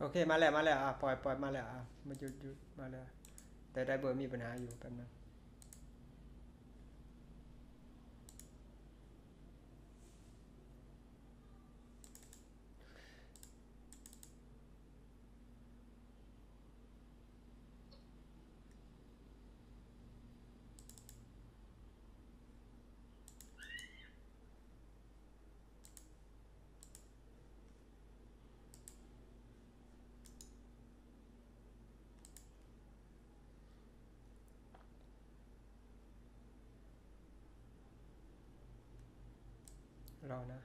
โอเคมาแล้วมาแล้วอะปล่อยปล่อยมาแล้วอะมาหยุดหยุดมาแล้วแต่ได้เบอร์มีปัญหาอยู่แป๊บนึง เรานะ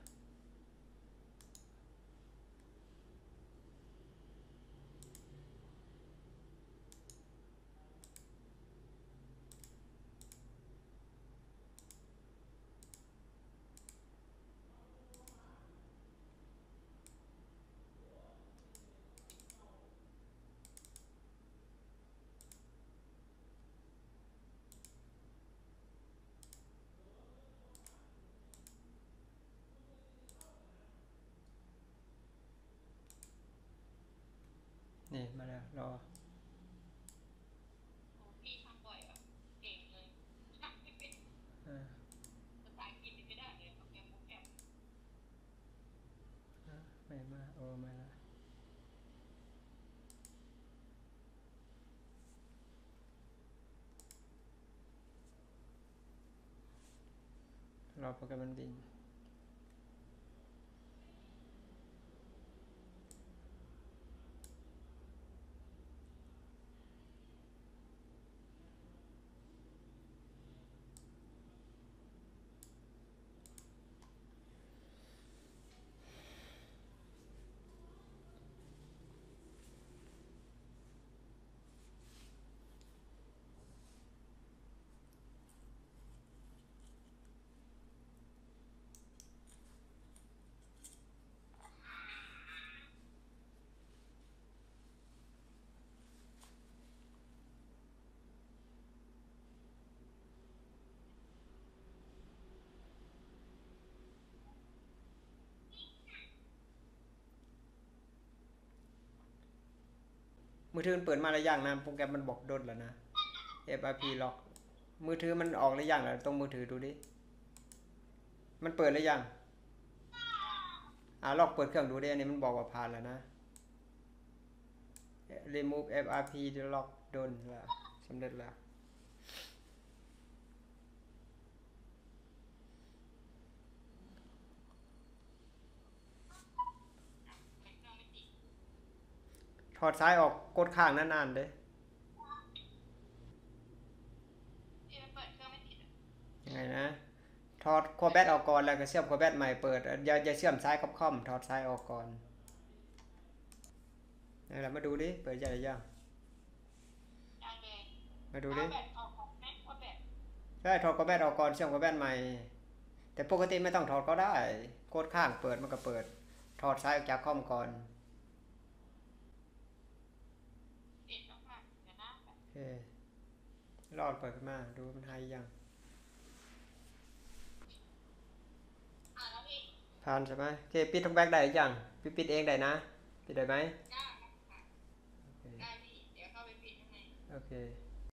นี่มาแล้วรอโอ้พี่ทำบ่อยแบบเก่งเลยทำไม่เป็นอ่าภาษาอังกฤษนี่ไม่ได้เลยโปรแกรมโปรแกรมอ่าไม่มาโอ้มาแล้วรอโปรแกรมมันบิน มือถือมันเปิดมาแล้วยังนะโปรแกรมมันบอกดนแล้วนะ FRP ล็อกมือถือมันออกหรือยังล่ะตรงมือถือดูดิ มันเปิดหรือยังอ่าล็อกเปิดเครื่องดูดิอันนี้มันบอกว่าผ่านแล้วนะ remove FRP lock ดนแล้วสำเร็จแล้ว ไม่เครื่องไม่ติด ถอดซ้ายออกกดข้างนานๆเลยพี่ไม่เปิดเครื่องไม่ติดอะยังไงนะถอดคอแบตออกก่อนแล้วก็เชื่อมคอแบตใหม่เปิดอย่าอย่าเชื่อมซ้ายกับคอมถอดซ้ายออกก่อนนี่นแหละมาดูดิเปิดใจหรือยังได้เลยมาดูดิเอาแบตออกของแม็กว่าแบตใช่ถอดคอแบตออกก่อนเชื่อมคอแบตใหม่ แต่ปกติไม่ต้องถอดก็ได้กดข้างเปิดมันก็เปิด ถอดซ้ายออกจากคอมก่อน ติดมากๆเดี๋ยวนะแบต โอเครอดเปิดขึ้นมา ดูมันหายยังอะแล้วพี่ผ่านใช่ไหมโอเคปิดทุกแบ็กได้หรือยังปิดปิดเองได้นะ ปิดได้ไหมได้ค่ะได้พี่เดี๋ยวเข้าไปปิดข้างในโอเค